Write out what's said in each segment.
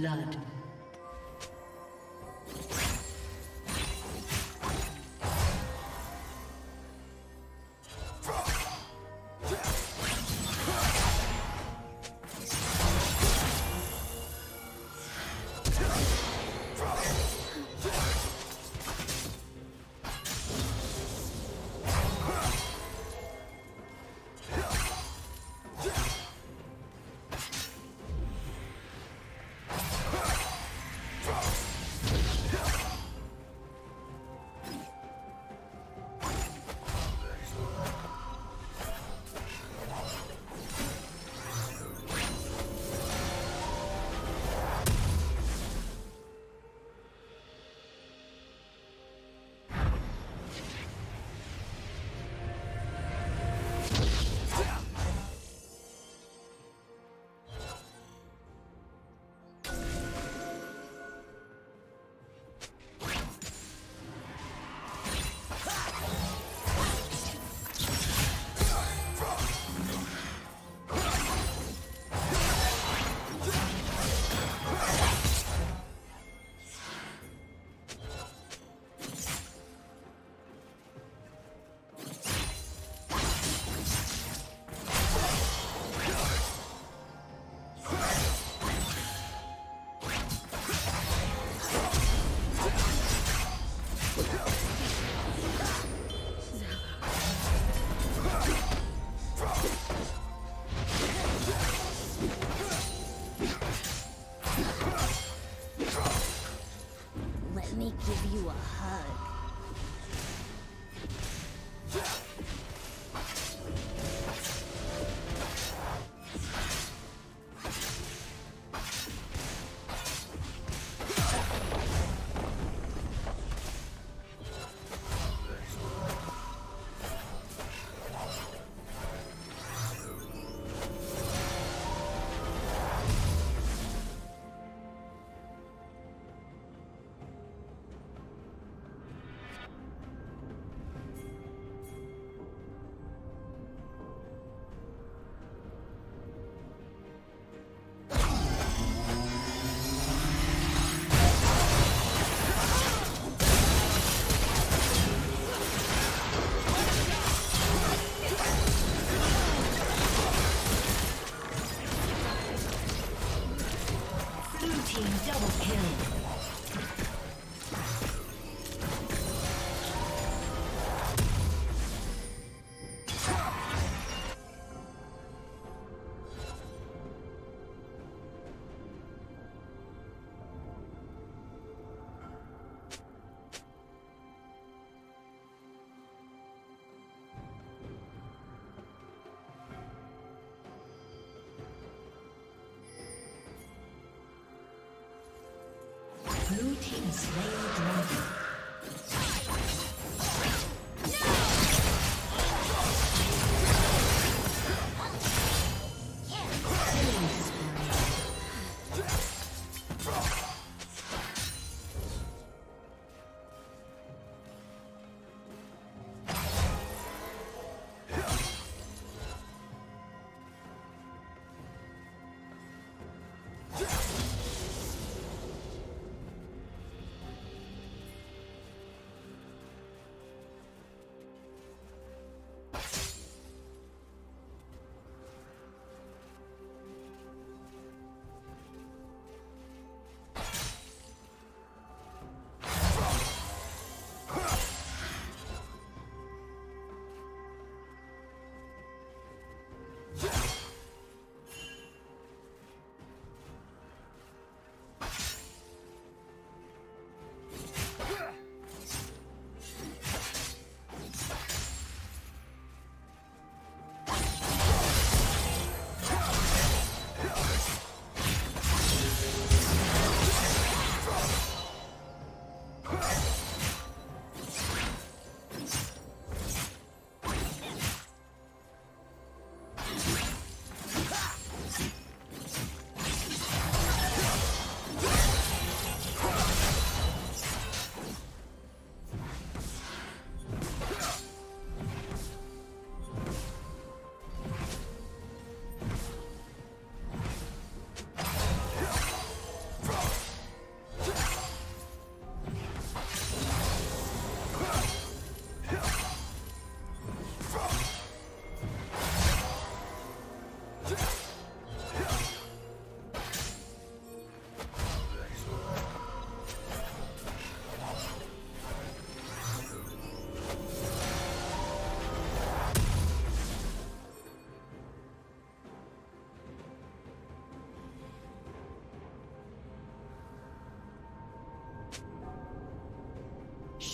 blood. Blue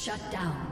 Shut down.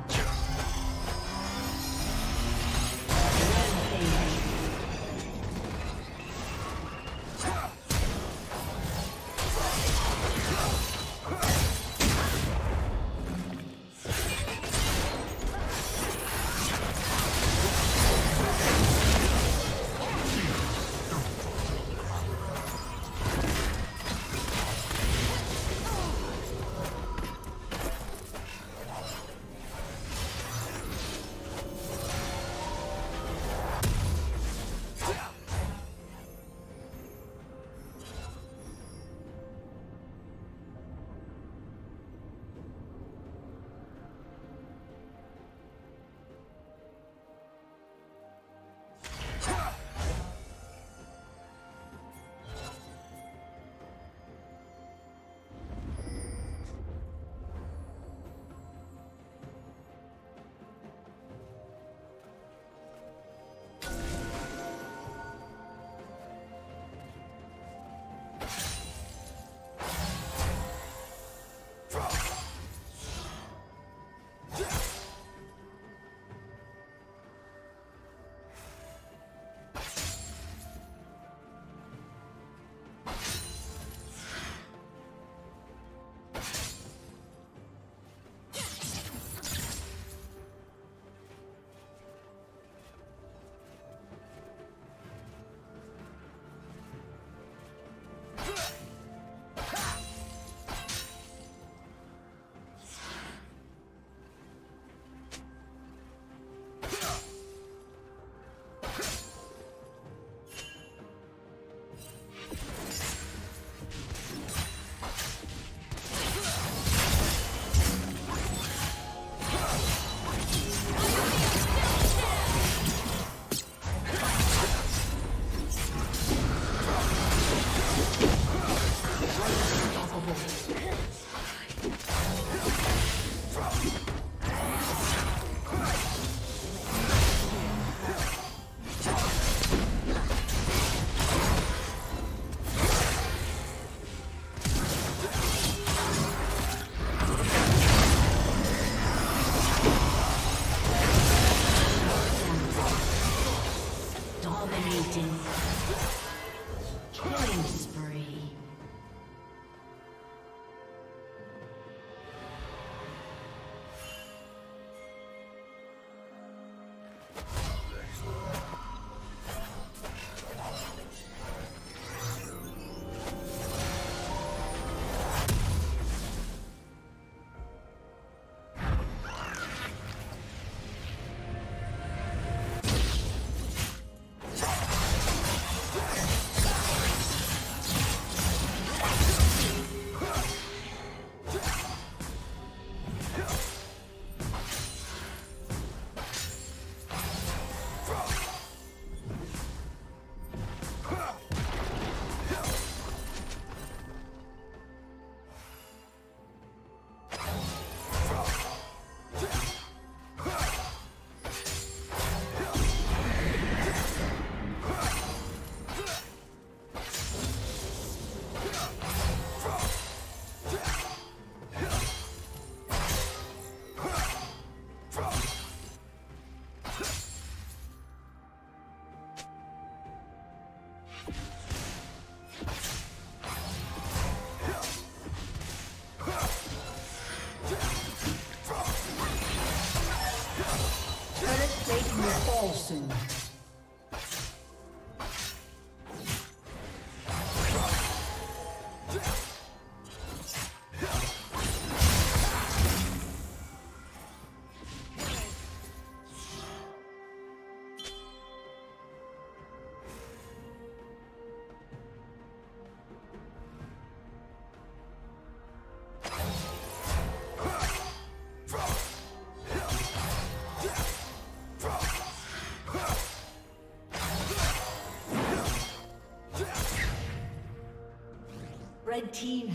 Red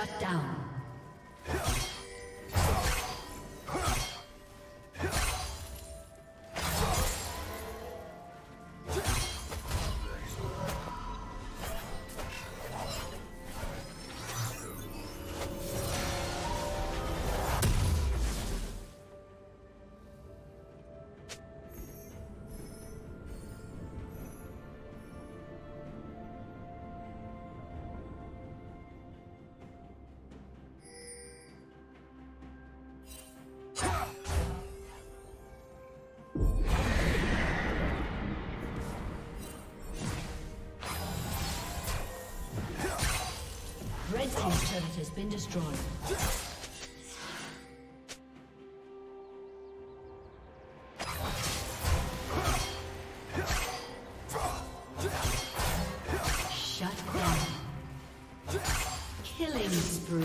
Shut down. Has been destroyed. Shut down. Killing spree.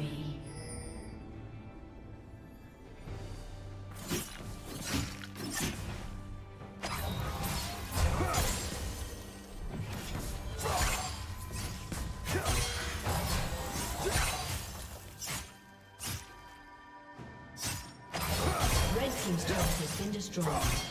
Destroyed.